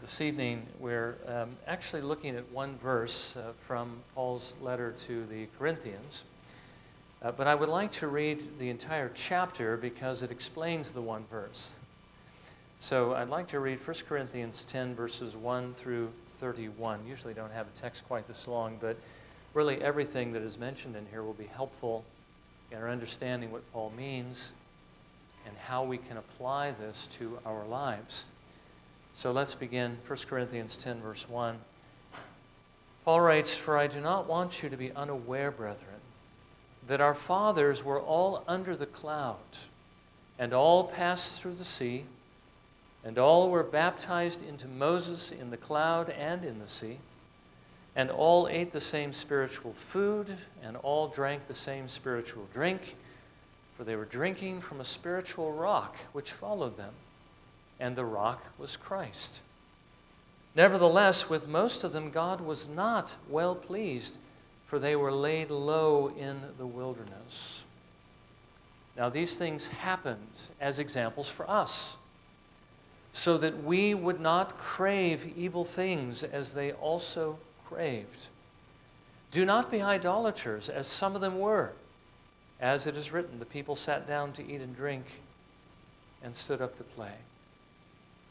this evening we're um, actually looking at one verse uh, from Paul's letter to the Corinthians. Uh, but I would like to read the entire chapter because it explains the one verse. So I'd like to read 1 Corinthians 10, verses 1 through 31. Usually don't have a text quite this long, but really everything that is mentioned in here will be helpful in our understanding what Paul means and how we can apply this to our lives. So let's begin 1 Corinthians 10, verse 1. Paul writes, For I do not want you to be unaware, brethren, that our fathers were all under the cloud, and all passed through the sea, and all were baptized into Moses in the cloud and in the sea, and all ate the same spiritual food, and all drank the same spiritual drink, for they were drinking from a spiritual rock which followed them and the rock was Christ. Nevertheless, with most of them, God was not well pleased, for they were laid low in the wilderness. Now, these things happened as examples for us, so that we would not crave evil things as they also craved. Do not be idolaters, as some of them were. As it is written, the people sat down to eat and drink and stood up to play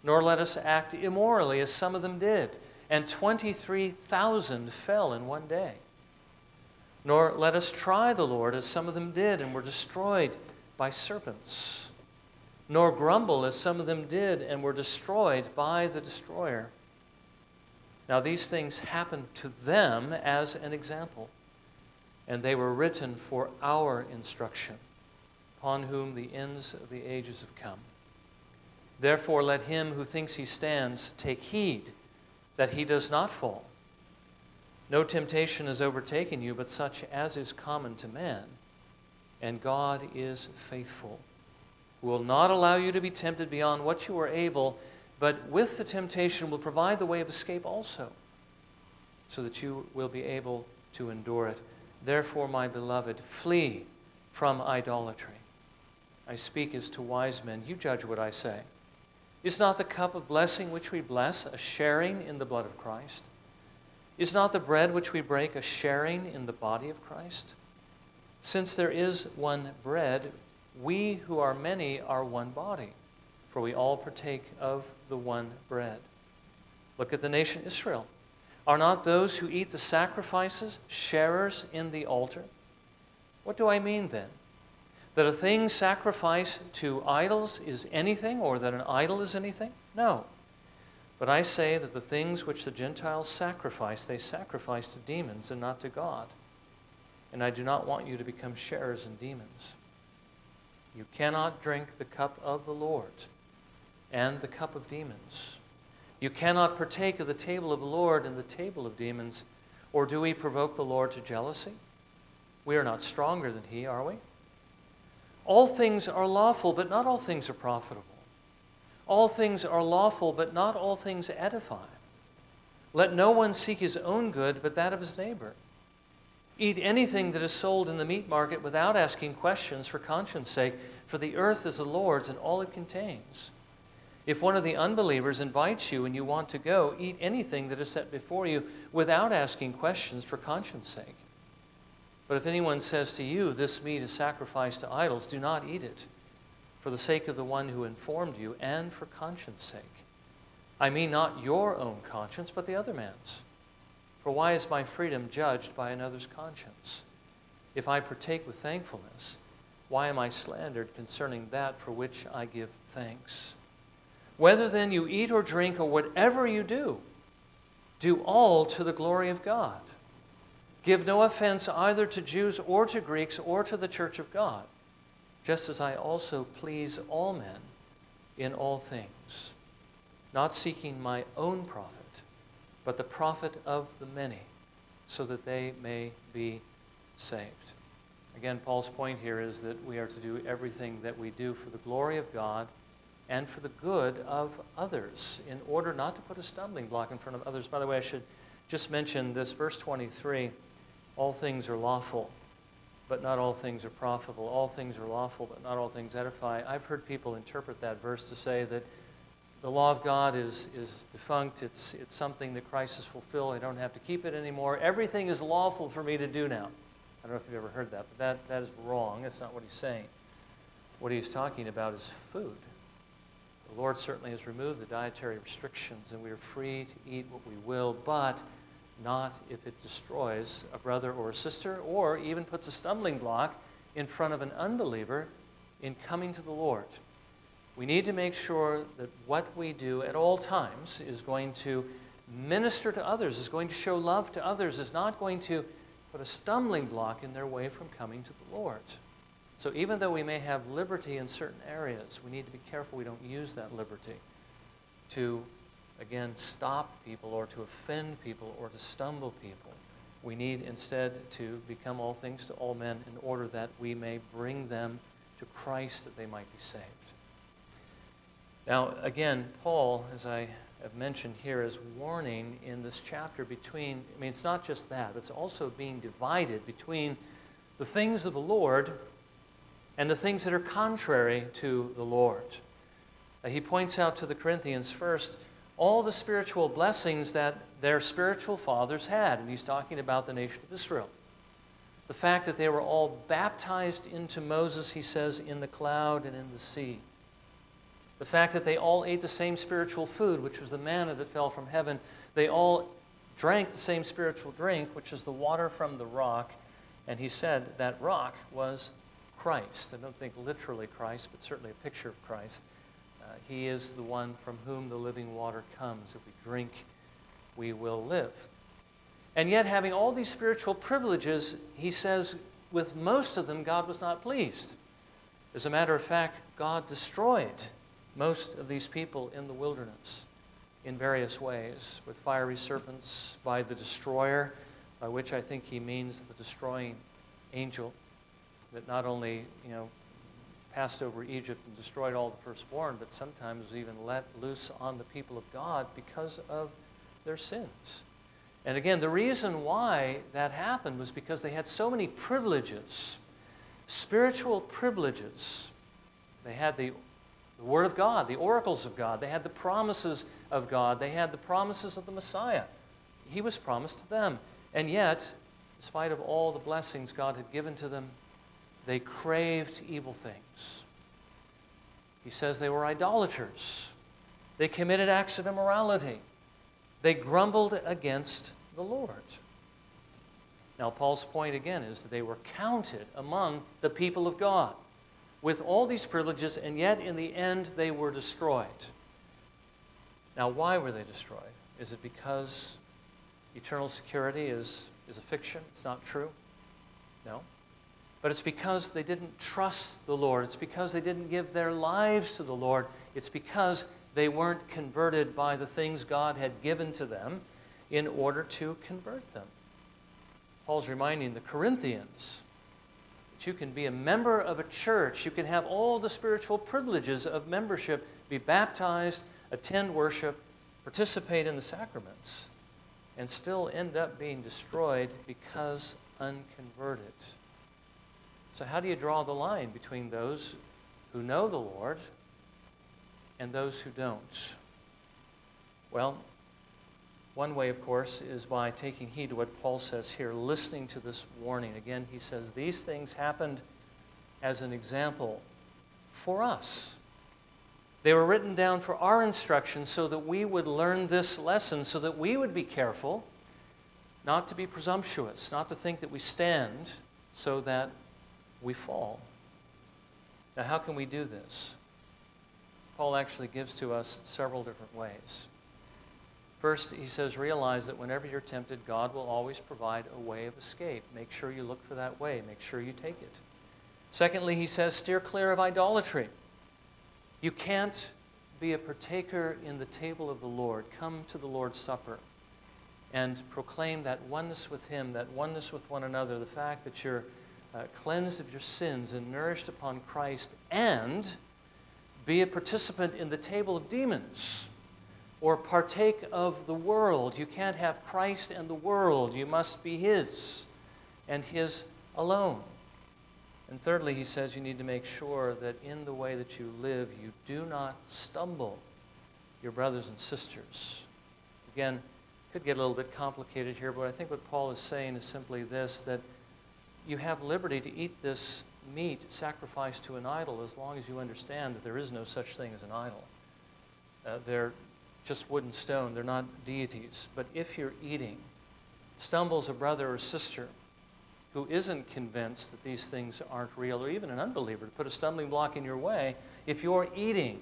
nor let us act immorally as some of them did. And 23,000 fell in one day. Nor let us try the Lord as some of them did and were destroyed by serpents. Nor grumble as some of them did and were destroyed by the destroyer. Now, these things happened to them as an example, and they were written for our instruction, upon whom the ends of the ages have come. Therefore, let him who thinks he stands take heed that he does not fall. No temptation has overtaken you but such as is common to man. And God is faithful, who will not allow you to be tempted beyond what you are able, but with the temptation will provide the way of escape also, so that you will be able to endure it. Therefore, my beloved, flee from idolatry. I speak as to wise men. You judge what I say. Is not the cup of blessing which we bless a sharing in the blood of Christ? Is not the bread which we break a sharing in the body of Christ? Since there is one bread, we who are many are one body, for we all partake of the one bread. Look at the nation Israel. Are not those who eat the sacrifices sharers in the altar? What do I mean then? That a thing sacrificed to idols is anything or that an idol is anything? No. But I say that the things which the Gentiles sacrifice, they sacrifice to demons and not to God. And I do not want you to become sharers in demons. You cannot drink the cup of the Lord and the cup of demons. You cannot partake of the table of the Lord and the table of demons. Or do we provoke the Lord to jealousy? We are not stronger than he, are we? All things are lawful, but not all things are profitable. All things are lawful, but not all things edify. Let no one seek his own good, but that of his neighbor. Eat anything that is sold in the meat market without asking questions for conscience sake, for the earth is the Lord's and all it contains. If one of the unbelievers invites you and you want to go, eat anything that is set before you without asking questions for conscience sake. But if anyone says to you, This meat is sacrificed to idols, do not eat it, for the sake of the one who informed you and for conscience sake. I mean not your own conscience, but the other man's. For why is my freedom judged by another's conscience? If I partake with thankfulness, why am I slandered concerning that for which I give thanks? Whether then you eat or drink or whatever you do, do all to the glory of God. Give no offense either to Jews or to Greeks or to the church of God, just as I also please all men in all things, not seeking my own profit, but the profit of the many, so that they may be saved. Again, Paul's point here is that we are to do everything that we do for the glory of God and for the good of others in order not to put a stumbling block in front of others. By the way, I should just mention this verse 23 all things are lawful, but not all things are profitable. All things are lawful, but not all things edify. I've heard people interpret that verse to say that the law of God is, is defunct. It's, it's something that Christ has fulfilled. I don't have to keep it anymore. Everything is lawful for me to do now. I don't know if you've ever heard that, but that, that is wrong. That's not what he's saying. What he's talking about is food. The Lord certainly has removed the dietary restrictions, and we are free to eat what we will, but not if it destroys a brother or a sister, or even puts a stumbling block in front of an unbeliever in coming to the Lord. We need to make sure that what we do at all times is going to minister to others, is going to show love to others, is not going to put a stumbling block in their way from coming to the Lord. So even though we may have liberty in certain areas, we need to be careful we don't use that liberty to, again, stop people or to offend people or to stumble people. We need instead to become all things to all men in order that we may bring them to Christ that they might be saved. Now, again, Paul, as I have mentioned here, is warning in this chapter between, I mean, it's not just that, it's also being divided between the things of the Lord and the things that are contrary to the Lord. Uh, he points out to the Corinthians first all the spiritual blessings that their spiritual fathers had, and he's talking about the nation of Israel. The fact that they were all baptized into Moses, he says, in the cloud and in the sea. The fact that they all ate the same spiritual food, which was the manna that fell from heaven. They all drank the same spiritual drink, which is the water from the rock. And he said that rock was Christ. I don't think literally Christ, but certainly a picture of Christ. Uh, he is the one from whom the living water comes. If we drink, we will live. And yet, having all these spiritual privileges, he says, with most of them, God was not pleased. As a matter of fact, God destroyed most of these people in the wilderness in various ways with fiery serpents, by the destroyer, by which I think he means the destroying angel that not only, you know, passed over Egypt and destroyed all the firstborn, but sometimes even let loose on the people of God because of their sins. And again, the reason why that happened was because they had so many privileges, spiritual privileges. They had the the Word of God, the oracles of God. They had the promises of God. They had the promises of the Messiah. He was promised to them. And yet, in spite of all the blessings God had given to them, they craved evil things. He says they were idolaters. They committed acts of immorality. They grumbled against the Lord. Now, Paul's point again is that they were counted among the people of God with all these privileges, and yet in the end they were destroyed. Now, why were they destroyed? Is it because eternal security is, is a fiction? It's not true? No. But it's because they didn't trust the Lord. It's because they didn't give their lives to the Lord. It's because they weren't converted by the things God had given to them in order to convert them. Paul's reminding the Corinthians that you can be a member of a church, you can have all the spiritual privileges of membership, be baptized, attend worship, participate in the sacraments, and still end up being destroyed because unconverted. So, how do you draw the line between those who know the Lord and those who don't? Well, one way, of course, is by taking heed to what Paul says here, listening to this warning. Again, he says, These things happened as an example for us. They were written down for our instruction so that we would learn this lesson, so that we would be careful not to be presumptuous, not to think that we stand so that we fall. Now, how can we do this? Paul actually gives to us several different ways. First, he says, realize that whenever you're tempted, God will always provide a way of escape. Make sure you look for that way, make sure you take it. Secondly, he says, steer clear of idolatry. You can't be a partaker in the table of the Lord. Come to the Lord's Supper and proclaim that oneness with Him, that oneness with one another, the fact that you're uh, cleansed of your sins and nourished upon Christ, and be a participant in the table of demons or partake of the world. You can't have Christ and the world. You must be His and His alone. And thirdly, he says you need to make sure that in the way that you live, you do not stumble your brothers and sisters. Again, could get a little bit complicated here, but I think what Paul is saying is simply this that you have liberty to eat this meat sacrificed to an idol as long as you understand that there is no such thing as an idol. Uh, they're just wood and stone, they're not deities. But if you're eating, stumbles a brother or sister who isn't convinced that these things aren't real, or even an unbeliever to put a stumbling block in your way, if you're eating,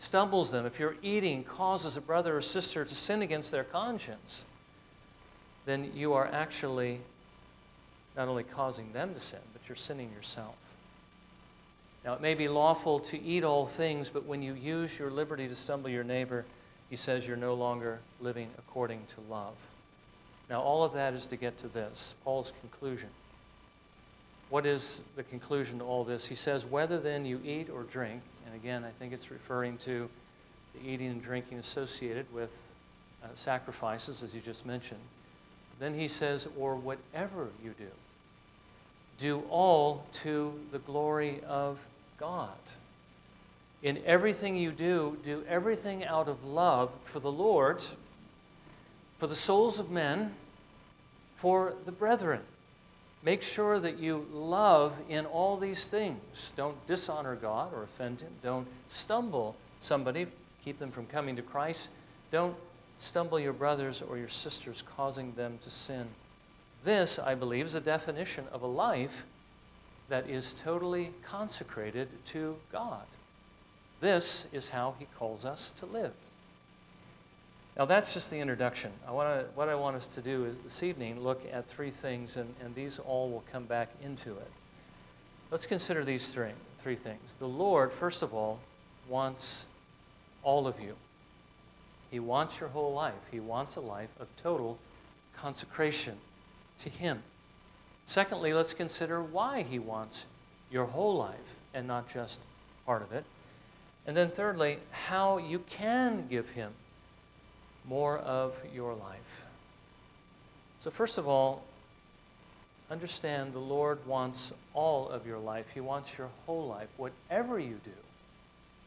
stumbles them, if your eating causes a brother or sister to sin against their conscience, then you are actually not only causing them to sin, but you're sinning yourself. Now, it may be lawful to eat all things, but when you use your liberty to stumble your neighbor, he says you're no longer living according to love. Now, all of that is to get to this Paul's conclusion. What is the conclusion to all this? He says, Whether then you eat or drink, and again, I think it's referring to the eating and drinking associated with uh, sacrifices, as you just mentioned. Then he says, Or whatever you do, do all to the glory of God. In everything you do, do everything out of love for the Lord, for the souls of men, for the brethren. Make sure that you love in all these things. Don't dishonor God or offend Him. Don't stumble somebody, keep them from coming to Christ. Don't stumble your brothers or your sisters, causing them to sin. This, I believe, is a definition of a life that is totally consecrated to God. This is how He calls us to live. Now, that's just the introduction. I wanna, what I want us to do is this evening look at three things, and, and these all will come back into it. Let's consider these three, three things. The Lord, first of all, wants all of you. He wants your whole life. He wants a life of total consecration to Him. Secondly, let's consider why He wants your whole life and not just part of it. And then thirdly, how you can give Him more of your life. So, first of all, understand the Lord wants all of your life. He wants your whole life. Whatever you do,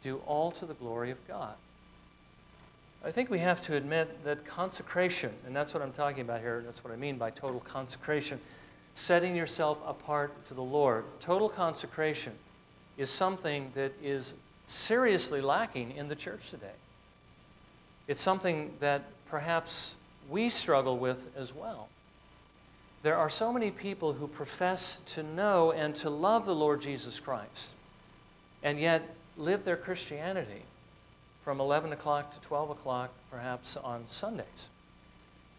do all to the glory of God. I think we have to admit that consecration, and that's what I'm talking about here, that's what I mean by total consecration, setting yourself apart to the Lord. Total consecration is something that is seriously lacking in the church today. It's something that perhaps we struggle with as well. There are so many people who profess to know and to love the Lord Jesus Christ, and yet live their Christianity from 11 o'clock to 12 o'clock, perhaps on Sundays,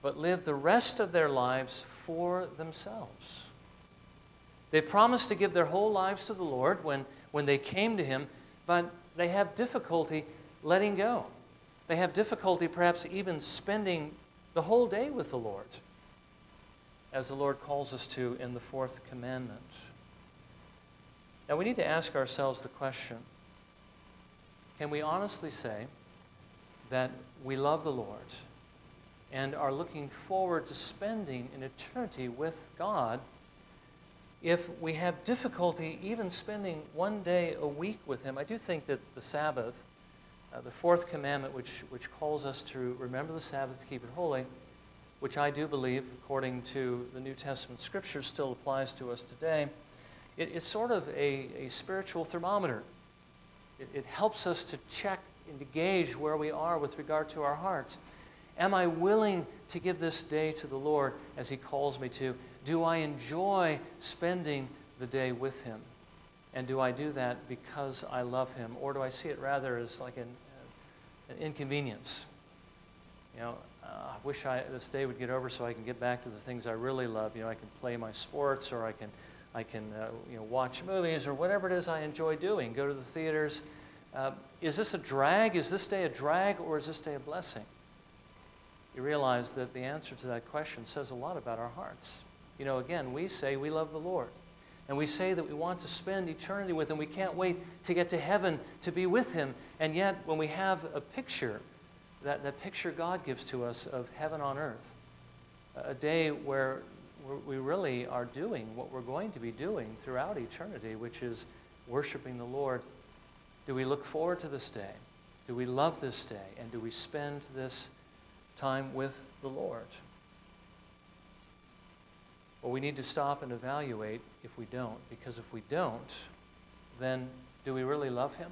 but live the rest of their lives for themselves. They promised to give their whole lives to the Lord when, when they came to Him, but they have difficulty letting go. They have difficulty perhaps even spending the whole day with the Lord, as the Lord calls us to in the fourth commandment. Now we need to ask ourselves the question can we honestly say that we love the Lord and are looking forward to spending an eternity with God if we have difficulty even spending one day a week with Him? I do think that the Sabbath uh, the fourth commandment, which, which calls us to remember the Sabbath to keep it holy, which I do believe, according to the New Testament scriptures, still applies to us today, it, it's sort of a, a spiritual thermometer. It, it helps us to check and to gauge where we are with regard to our hearts. Am I willing to give this day to the Lord as He calls me to? Do I enjoy spending the day with Him? And do I do that because I love him? Or do I see it rather as like an, an inconvenience? You know, uh, I wish I, this day would get over so I can get back to the things I really love. You know, I can play my sports or I can, I can uh, you know, watch movies or whatever it is I enjoy doing, go to the theaters. Uh, is this a drag? Is this day a drag or is this day a blessing? You realize that the answer to that question says a lot about our hearts. You know, again, we say we love the Lord and we say that we want to spend eternity with Him. We can't wait to get to heaven to be with Him. And yet, when we have a picture, that, that picture God gives to us of heaven on earth, a day where we really are doing what we're going to be doing throughout eternity, which is worshiping the Lord. Do we look forward to this day? Do we love this day? And do we spend this time with the Lord? Well, we need to stop and evaluate if we don't, because if we don't, then do we really love Him?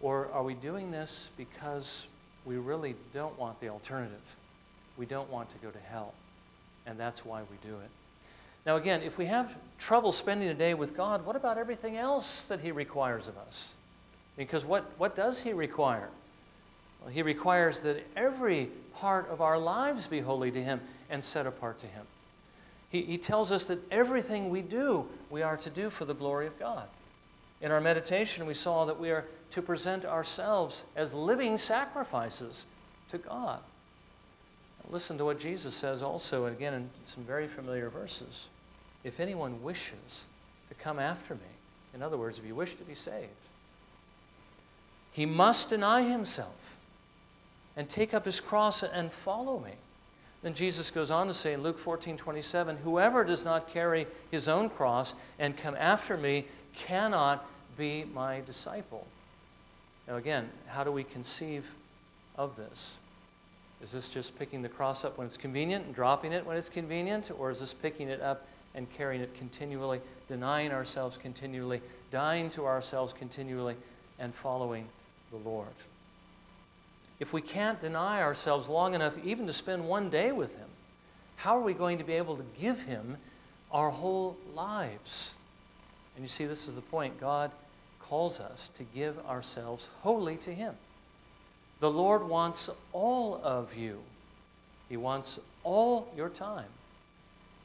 Or are we doing this because we really don't want the alternative? We don't want to go to hell, and that's why we do it. Now, again, if we have trouble spending a day with God, what about everything else that He requires of us? Because what, what does He require? Well, he requires that every part of our lives be holy to Him and set apart to Him. He, he tells us that everything we do, we are to do for the glory of God. In our meditation, we saw that we are to present ourselves as living sacrifices to God. Listen to what Jesus says also, and again in some very familiar verses. If anyone wishes to come after me, in other words, if you wish to be saved, he must deny himself and take up his cross and follow me. Then Jesus goes on to say in Luke 14 27, Whoever does not carry his own cross and come after me cannot be my disciple. Now, again, how do we conceive of this? Is this just picking the cross up when it's convenient and dropping it when it's convenient? Or is this picking it up and carrying it continually, denying ourselves continually, dying to ourselves continually, and following the Lord? if we can't deny ourselves long enough even to spend one day with Him, how are we going to be able to give Him our whole lives? And you see, this is the point. God calls us to give ourselves wholly to Him. The Lord wants all of you, He wants all your time,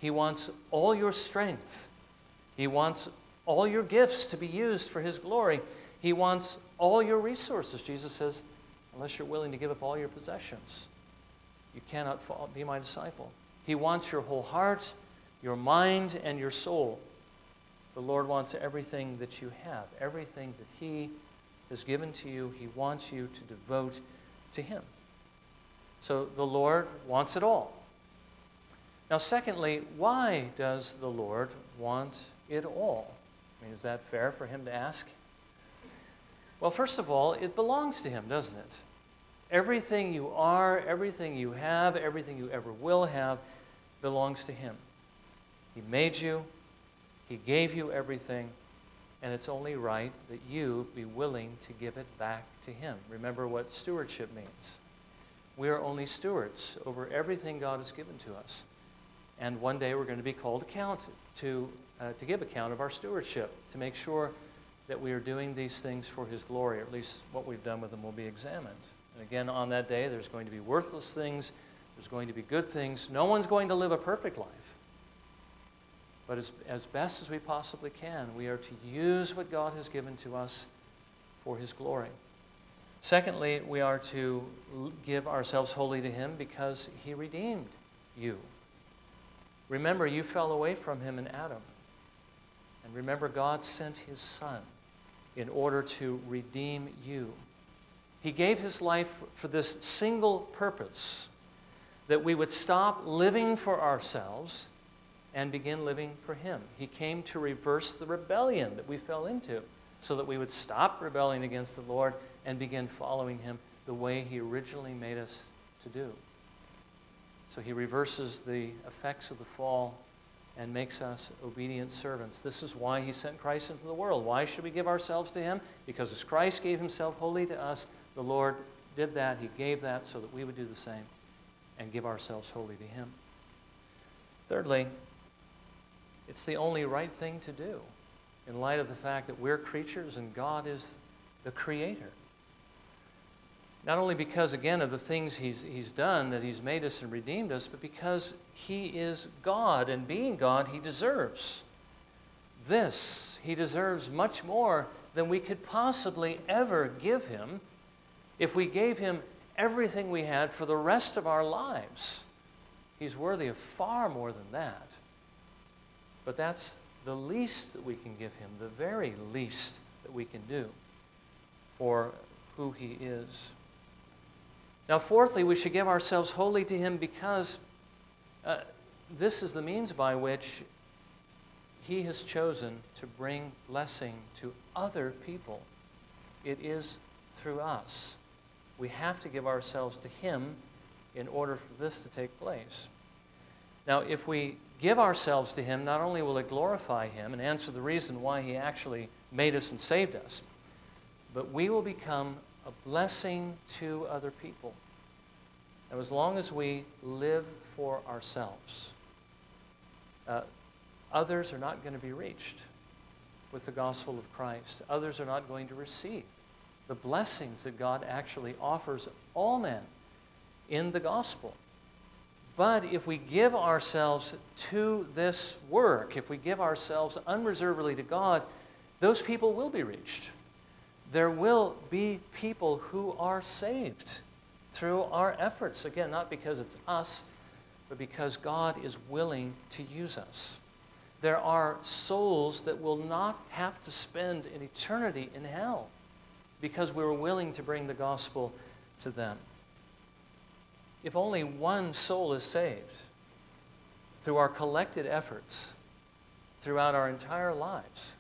He wants all your strength, He wants all your gifts to be used for His glory. He wants all your resources. Jesus says, unless you're willing to give up all your possessions. You cannot be my disciple. He wants your whole heart, your mind, and your soul. The Lord wants everything that you have, everything that He has given to you, He wants you to devote to Him. So the Lord wants it all. Now, secondly, why does the Lord want it all? I mean, is that fair for Him to ask? Well, first of all, it belongs to Him, doesn't it? Everything you are, everything you have, everything you ever will have belongs to Him. He made you, He gave you everything, and it's only right that you be willing to give it back to Him. Remember what stewardship means. We are only stewards over everything God has given to us. And one day we're going to be called account to, uh, to give account of our stewardship, to make sure that we are doing these things for His glory, or at least what we've done with them will be examined. And again, on that day, there's going to be worthless things, there's going to be good things. No one's going to live a perfect life. But as, as best as we possibly can, we are to use what God has given to us for His glory. Secondly, we are to give ourselves wholly to Him because He redeemed you. Remember, you fell away from Him in Adam. And remember, God sent His Son in order to redeem you. He gave his life for this single purpose that we would stop living for ourselves and begin living for him. He came to reverse the rebellion that we fell into so that we would stop rebelling against the Lord and begin following him the way he originally made us to do. So he reverses the effects of the fall and makes us obedient servants. This is why he sent Christ into the world. Why should we give ourselves to him? Because as Christ gave himself wholly to us, the Lord did that. He gave that so that we would do the same and give ourselves wholly to Him. Thirdly, it's the only right thing to do in light of the fact that we're creatures and God is the Creator. Not only because, again, of the things he's, he's done, that He's made us and redeemed us, but because He is God, and being God, He deserves this. He deserves much more than we could possibly ever give Him if we gave him everything we had for the rest of our lives, he's worthy of far more than that. But that's the least that we can give him, the very least that we can do for who he is. Now, fourthly, we should give ourselves wholly to him because uh, this is the means by which he has chosen to bring blessing to other people. It is through us We have to give ourselves to Him in order for this to take place. Now, if we give ourselves to Him, not only will it glorify Him and answer the reason why He actually made us and saved us, but we will become a blessing to other people. Now, as long as we live for ourselves, uh, others are not going to be reached with the gospel of Christ. Others are not going to receive the blessings that God actually offers all men in the gospel. But if we give ourselves to this work, if we give ourselves unreservedly to God, those people will be reached. There will be people who are saved through our efforts. Again, not because it's us, but because God is willing to use us. There are souls that will not have to spend an eternity in hell because we were willing to bring the gospel to them. If only one soul is saved through our collected efforts throughout our entire lives,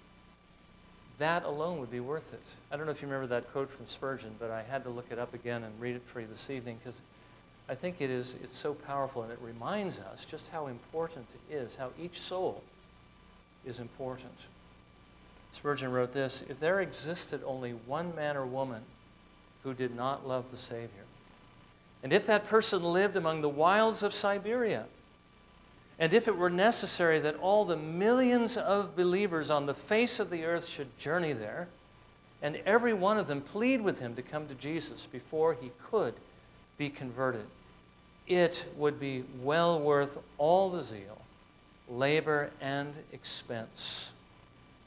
that alone would be worth it. I don't know if you remember that quote from Spurgeon, but I had to look it up again and read it for you this evening because I think it is it's so powerful and it reminds us just how important it is, how each soul is important. Spurgeon wrote this If there existed only one man or woman who did not love the Savior, and if that person lived among the wilds of Siberia, and if it were necessary that all the millions of believers on the face of the earth should journey there, and every one of them plead with him to come to Jesus before he could be converted, it would be well worth all the zeal, labor, and expense.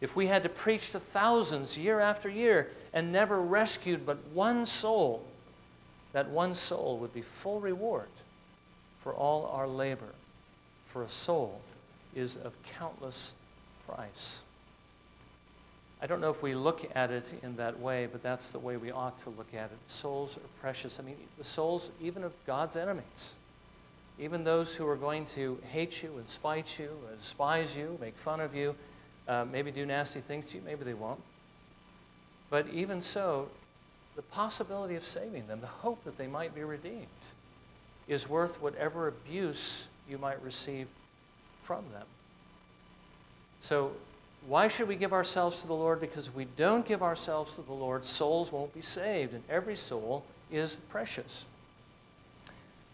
If we had to preach to thousands year after year and never rescued but one soul, that one soul would be full reward for all our labor for a soul is of countless price. I don't know if we look at it in that way, but that's the way we ought to look at it. Souls are precious. I mean, the souls even of God's enemies, even those who are going to hate you and spite you, and despise you, make fun of you, uh, maybe do nasty things to you, maybe they won't. But even so, the possibility of saving them, the hope that they might be redeemed, is worth whatever abuse you might receive from them. So, why should we give ourselves to the Lord? Because if we don't give ourselves to the Lord, souls won't be saved, and every soul is precious.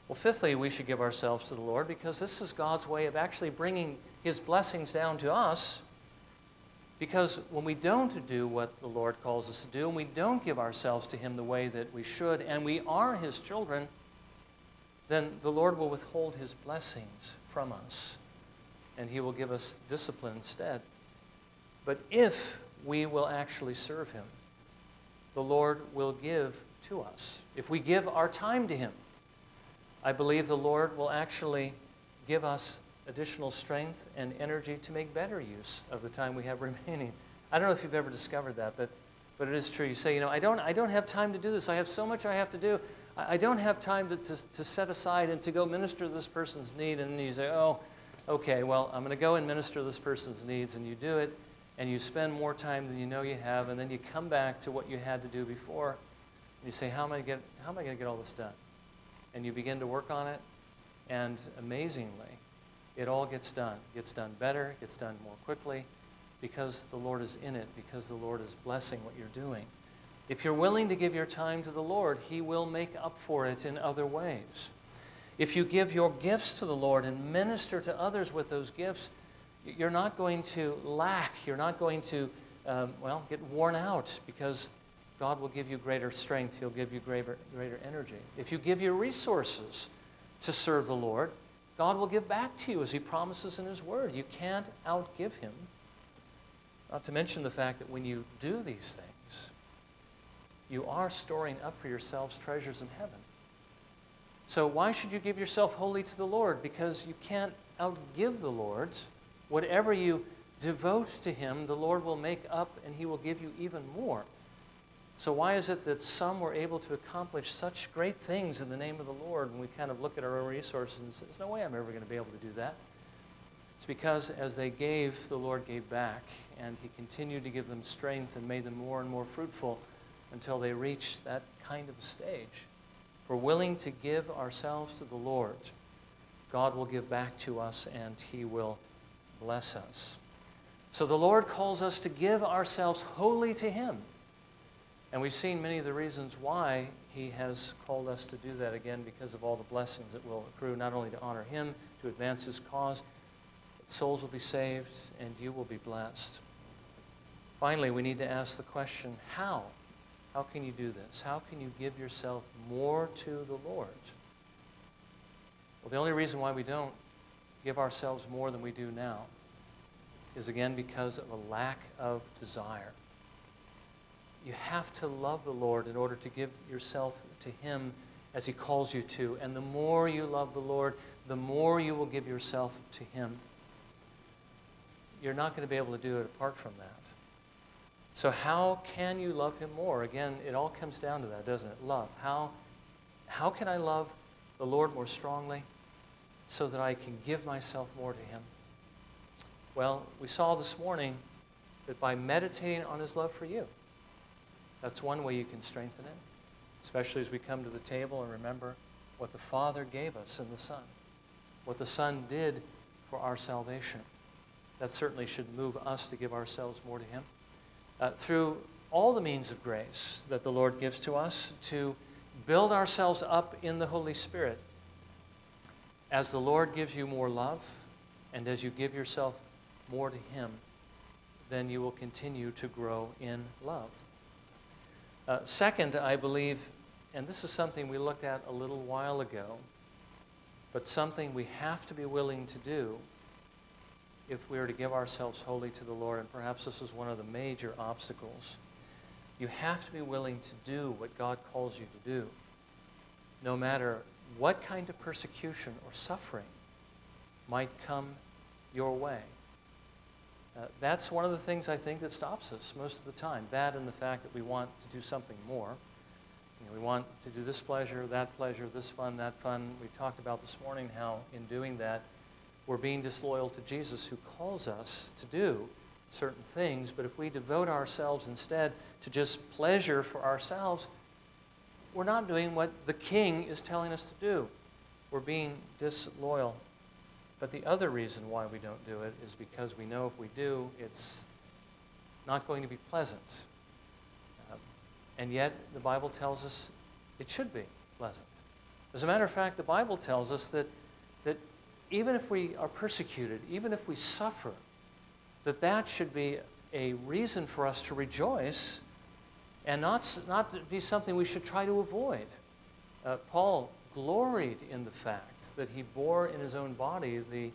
Well, fifthly, we should give ourselves to the Lord because this is God's way of actually bringing His blessings down to us. Because when we don't do what the Lord calls us to do, and we don't give ourselves to Him the way that we should, and we are His children, then the Lord will withhold his blessings from us and he will give us discipline instead. But if we will actually serve him, the Lord will give to us. If we give our time to him, I believe the Lord will actually give us additional strength and energy to make better use of the time we have remaining. I don't know if you've ever discovered that, but, but it is true. You say, you know, I don't, I don't have time to do this. I have so much I have to do. I don't have time to, to, to, set aside and to go minister this person's need. And you say, oh, okay, well, I'm going to go and minister this person's needs. And you do it, and you spend more time than you know you have. And then you come back to what you had to do before. And you say, how am I, get, how am I going to get all this done? And you begin to work on it. And amazingly, it all gets done. It gets done better, gets done more quickly because the Lord is in it, because the Lord is blessing what you're doing. If you're willing to give your time to the Lord, He will make up for it in other ways. If you give your gifts to the Lord and minister to others with those gifts, you're not going to lack. You're not going to, um, well, get worn out because God will give you greater strength. He'll give you greater, greater energy. If you give your resources to serve the Lord, God will give back to you as He promises in His Word. You can't outgive Him. Not to mention the fact that when you do these things, you are storing up for yourselves treasures in heaven. So why should you give yourself wholly to the Lord? Because you can't outgive the Lord. Whatever you devote to Him, the Lord will make up and He will give you even more. So why is it that some were able to accomplish such great things in the name of the Lord when we kind of look at our own resources and say, there's no way I'm ever going to be able to do that? It's because as they gave, the Lord gave back, and He continued to give them strength and made them more and more fruitful until they reached that kind of stage. We're willing to give ourselves to the Lord, God will give back to us and He will bless us. So the Lord calls us to give ourselves wholly to Him. And we've seen many of the reasons why He has called us to do that again because of all the blessings that will accrue, not only to honor Him, to advance His cause, but souls will be saved and you will be blessed. Finally, we need to ask the question how? How can you do this? How can you give yourself more to the Lord? Well, the only reason why we don't give ourselves more than we do now is again because of a lack of desire. You have to love the Lord in order to give yourself to Him as He calls you to. And the more you love the Lord, the more you will give yourself to Him. You're not going to be able to do it apart from that. So, how can you love Him more? Again, it all comes down to that, doesn't it? Love. How, how can I love the Lord more strongly so that I can give myself more to Him? Well, we saw this morning that by meditating on His love for you, that's one way you can strengthen it, especially as we come to the table and remember what the Father gave us in the Son, what the Son did for our salvation. That certainly should move us to give ourselves more to Him. Uh, through all the means of grace that the Lord gives to us to build ourselves up in the Holy Spirit. As the Lord gives you more love, and as you give yourself more to Him, then you will continue to grow in love. Uh, second, I believe, and this is something we looked at a little while ago, but something we have to be willing to do if we are to give ourselves wholly to the Lord, and perhaps this is one of the major obstacles. You have to be willing to do what God calls you to do, no matter what kind of persecution or suffering might come your way. Uh, that's one of the things I think that stops us most of the time. That and the fact that we want to do something more. You know, we want to do this pleasure, that pleasure, this fun, that fun. We talked about this morning how in doing that, we're being disloyal to Jesus who calls us to do certain things. But if we devote ourselves instead to just pleasure for ourselves, we're not doing what the king is telling us to do. We're being disloyal but the other reason why we don't do it is because we know if we do, it's not going to be pleasant. Um, and yet, the Bible tells us it should be pleasant. As a matter of fact, the Bible tells us that, that even if we are persecuted, even if we suffer, that that should be a reason for us to rejoice and not, not be something we should try to avoid. Uh, Paul gloried in the fact that he bore in his own body the,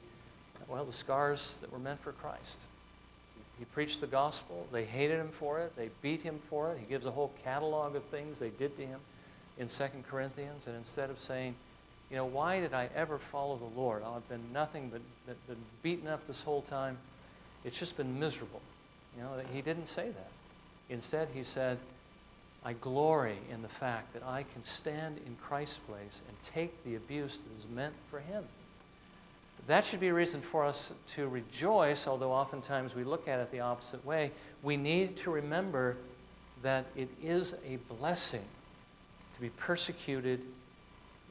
well, the scars that were meant for Christ. He preached the gospel. They hated him for it. They beat him for it. He gives a whole catalog of things they did to him in 2 Corinthians. And instead of saying, you know, why did I ever follow the Lord? Oh, I've been nothing but, but been beaten up this whole time. It's just been miserable. You know, he didn't say that. Instead, he said, I glory in the fact that I can stand in Christ's place and take the abuse that is meant for him. That should be a reason for us to rejoice, although oftentimes we look at it the opposite way. We need to remember that it is a blessing to be persecuted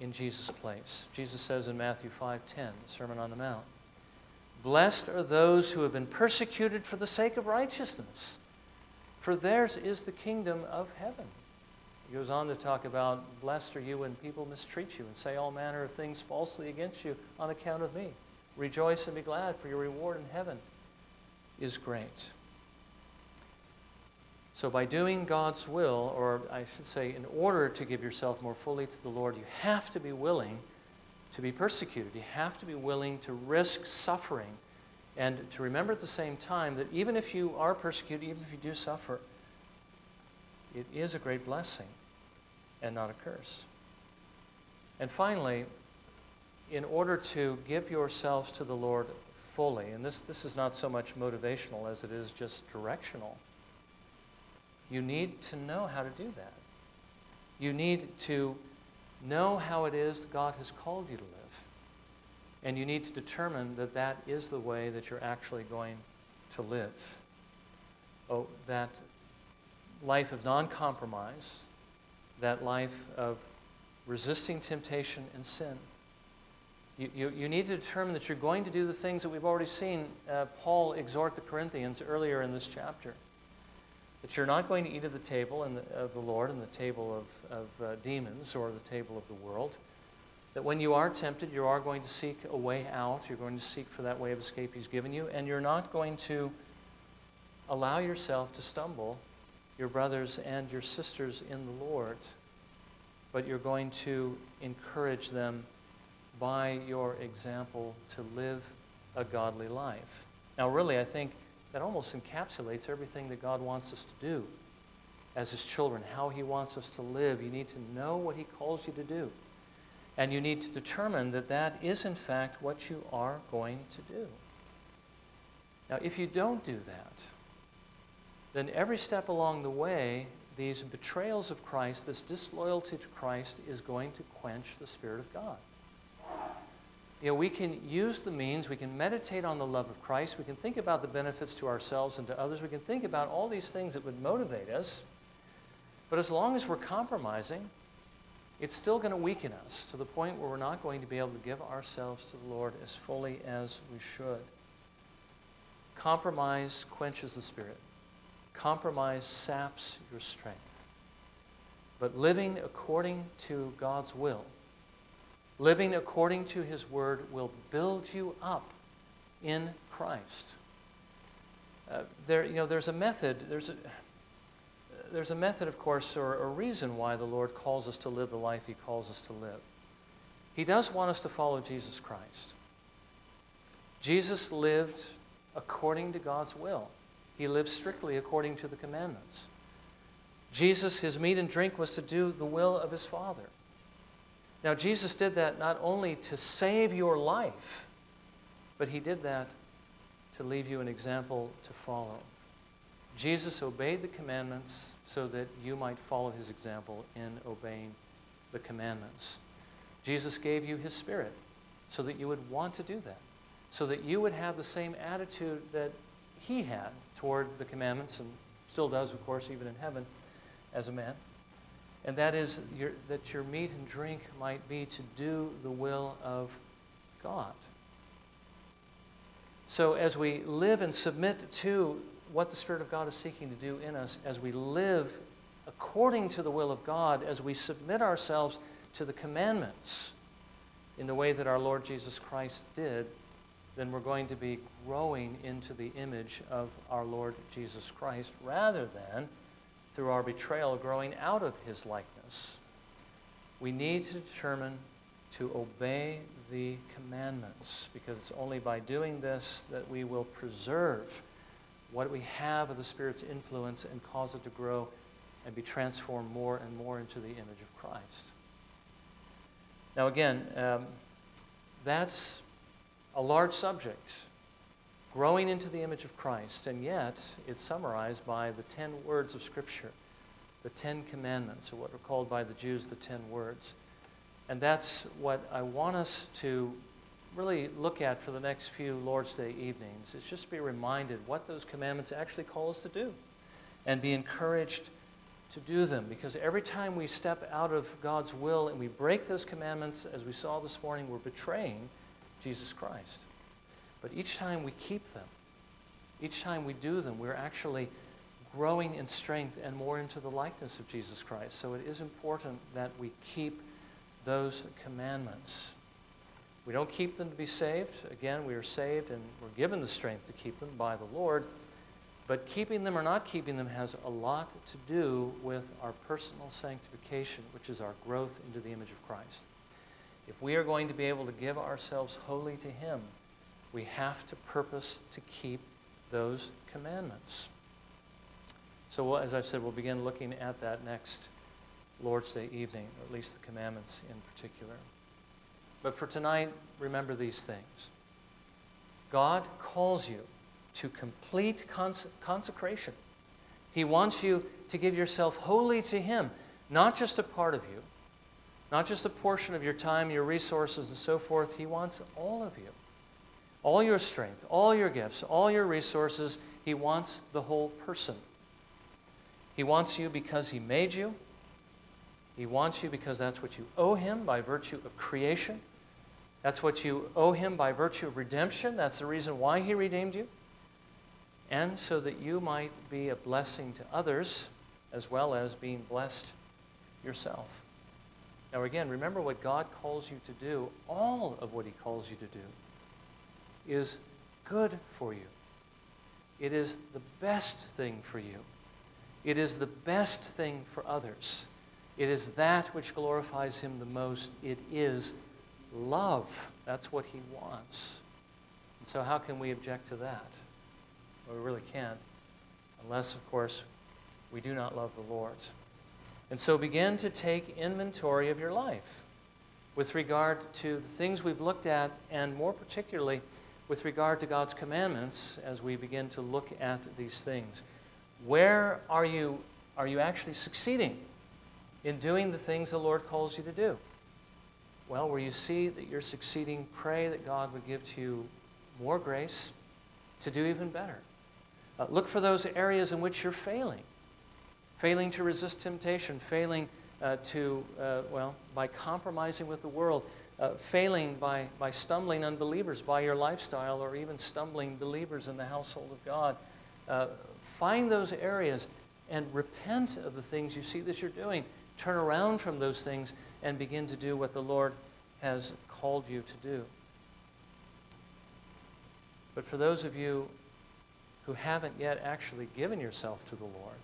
in Jesus' place. Jesus says in Matthew 5:10, Sermon on the Mount, "Blessed are those who have been persecuted for the sake of righteousness." For theirs is the kingdom of heaven. He goes on to talk about, Blessed are you when people mistreat you and say all manner of things falsely against you on account of me. Rejoice and be glad, for your reward in heaven is great. So, by doing God's will, or I should say, in order to give yourself more fully to the Lord, you have to be willing to be persecuted. You have to be willing to risk suffering and to remember at the same time that even if you are persecuted, even if you do suffer, it is a great blessing and not a curse. And finally, in order to give yourselves to the Lord fully, and this, this is not so much motivational as it is just directional, you need to know how to do that. You need to know how it is God has called you to live. And you need to determine that that is the way that you're actually going to live. Oh, that life of non compromise, that life of resisting temptation and sin. You, you, you, need to determine that you're going to do the things that we've already seen uh, Paul exhort the Corinthians earlier in this chapter. That you're not going to eat at the table the, of the Lord and the table of, of uh, demons or the table of the world. That when you are tempted, you are going to seek a way out. You're going to seek for that way of escape He's given you. And you're not going to allow yourself to stumble, your brothers and your sisters in the Lord, but you're going to encourage them by your example to live a godly life. Now, really, I think that almost encapsulates everything that God wants us to do as His children, how He wants us to live. You need to know what He calls you to do. And you need to determine that that is, in fact, what you are going to do. Now, if you don't do that, then every step along the way, these betrayals of Christ, this disloyalty to Christ, is going to quench the Spirit of God. You know, we can use the means, we can meditate on the love of Christ, we can think about the benefits to ourselves and to others, we can think about all these things that would motivate us. But as long as we're compromising, it's still going to weaken us to the point where we're not going to be able to give ourselves to the Lord as fully as we should. Compromise quenches the Spirit. Compromise saps your strength. But living according to God's will, living according to His word, will build you up in Christ. Uh, there, you know, there's a method. There's a there's a method, of course, or a reason why the Lord calls us to live the life He calls us to live. He does want us to follow Jesus Christ. Jesus lived according to God's will. He lived strictly according to the commandments. Jesus, his meat and drink was to do the will of his Father. Now, Jesus did that not only to save your life, but he did that to leave you an example to follow. Jesus obeyed the commandments so that you might follow his example in obeying the commandments. Jesus gave you his spirit so that you would want to do that, so that you would have the same attitude that he had toward the commandments, and still does, of course, even in heaven as a man. And that is your, that your meat and drink might be to do the will of God. So, as we live and submit to what the Spirit of God is seeking to do in us, as we live according to the will of God, as we submit ourselves to the commandments in the way that our Lord Jesus Christ did, then we're going to be growing into the image of our Lord Jesus Christ rather than through our betrayal growing out of his likeness. We need to determine to obey the commandments because it's only by doing this that we will preserve what we have of the Spirit's influence and cause it to grow and be transformed more and more into the image of Christ. Now, again, um, that's a large subject, growing into the image of Christ, and yet it's summarized by the ten words of Scripture, the Ten Commandments, or what are called by the Jews the Ten Words. And that's what I want us to really look at for the next few Lord's Day evenings, is just be reminded what those commandments actually call us to do and be encouraged to do them. Because every time we step out of God's will and we break those commandments, as we saw this morning, we're betraying Jesus Christ. But each time we keep them, each time we do them, we're actually growing in strength and more into the likeness of Jesus Christ. So it is important that we keep those commandments. We don't keep them to be saved. Again, we are saved and we're given the strength to keep them by the Lord. But keeping them or not keeping them has a lot to do with our personal sanctification, which is our growth into the image of Christ. If we are going to be able to give ourselves wholly to Him, we have to purpose to keep those commandments. So, we'll, as I've said, we'll begin looking at that next Lord's Day evening, or at least the commandments in particular. But for tonight, remember these things God calls you to complete cons- consecration. He wants you to give yourself wholly to Him, not just a part of you, not just a portion of your time, your resources, and so forth. He wants all of you. All your strength, all your gifts, all your resources. He wants the whole person. He wants you because He made you. He wants you because that's what you owe Him by virtue of creation. That's what you owe Him by virtue of redemption. That's the reason why He redeemed you. And so that you might be a blessing to others as well as being blessed yourself. Now, again, remember what God calls you to do. All of what He calls you to do is good for you. It is the best thing for you. It is the best thing for others. It is that which glorifies Him the most. It is love. That's what He wants. And so, how can we object to that? Well, we really can't, unless, of course, we do not love the Lord. And so, begin to take inventory of your life with regard to the things we've looked at, and more particularly, with regard to God's commandments as we begin to look at these things. Where are you, are you actually succeeding in doing the things the Lord calls you to do? Well, where you see that you're succeeding, pray that God would give to you more grace to do even better. Uh, look for those areas in which you're failing. Failing to resist temptation, failing uh, to, uh, well, by compromising with the world, uh, failing by, by stumbling unbelievers by your lifestyle, or even stumbling believers in the household of God. Uh, find those areas and repent of the things you see that you're doing. Turn around from those things and begin to do what the Lord has called you to do. But for those of you who haven't yet actually given yourself to the Lord,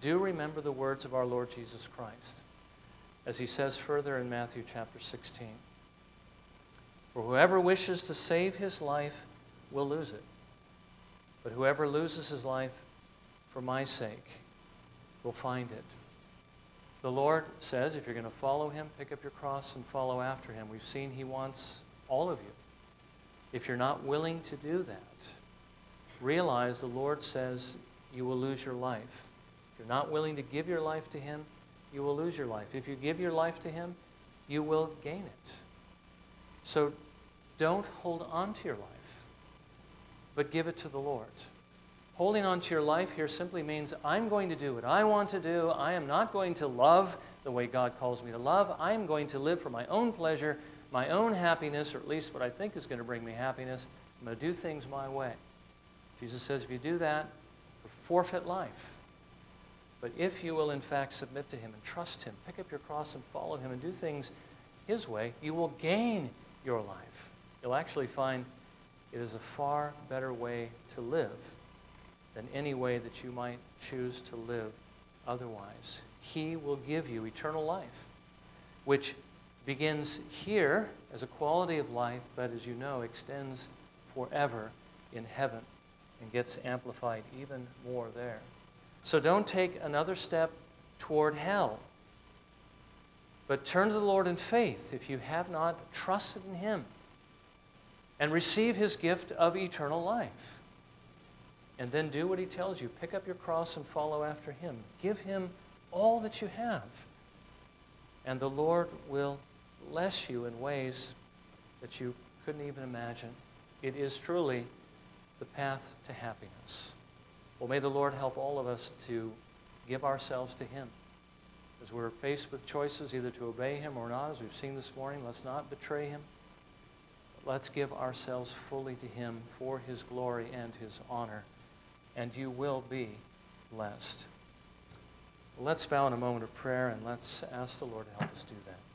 do remember the words of our Lord Jesus Christ as he says further in Matthew chapter 16. For whoever wishes to save his life will lose it. But whoever loses his life for my sake will find it. The Lord says if you're going to follow him, pick up your cross and follow after him. We've seen he wants all of you. If you're not willing to do that, realize the Lord says you will lose your life. If you're not willing to give your life to him, you will lose your life. If you give your life to Him, you will gain it. So don't hold on to your life, but give it to the Lord. Holding on to your life here simply means I'm going to do what I want to do. I am not going to love the way God calls me to love. I am going to live for my own pleasure, my own happiness, or at least what I think is going to bring me happiness. I'm going to do things my way. Jesus says if you do that, you forfeit life. But if you will, in fact, submit to Him and trust Him, pick up your cross and follow Him and do things His way, you will gain your life. You'll actually find it is a far better way to live than any way that you might choose to live otherwise. He will give you eternal life, which begins here as a quality of life, but as you know, extends forever in heaven and gets amplified even more there. So don't take another step toward hell. But turn to the Lord in faith if you have not trusted in Him and receive His gift of eternal life. And then do what He tells you. Pick up your cross and follow after Him. Give Him all that you have. And the Lord will bless you in ways that you couldn't even imagine. It is truly the path to happiness. Well, may the Lord help all of us to give ourselves to Him. As we're faced with choices either to obey Him or not, as we've seen this morning, let's not betray Him. Let's give ourselves fully to Him for His glory and His honor, and you will be blessed. Let's bow in a moment of prayer and let's ask the Lord to help us do that.